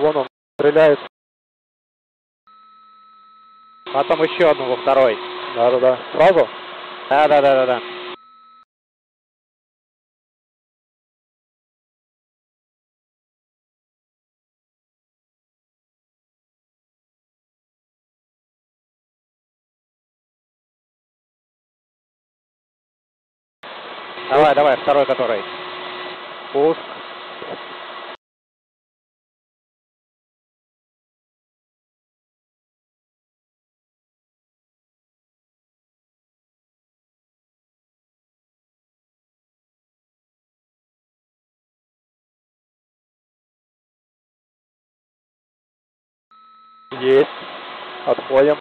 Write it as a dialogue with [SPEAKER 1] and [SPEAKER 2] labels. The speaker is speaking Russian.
[SPEAKER 1] Вон он стреляет.
[SPEAKER 2] Потом еще одну во второй.
[SPEAKER 1] Да-да-да. Сразу?
[SPEAKER 2] Да-да-да-да-да. Давай, давай, второй который.
[SPEAKER 1] Пуск. Есть. Отходим.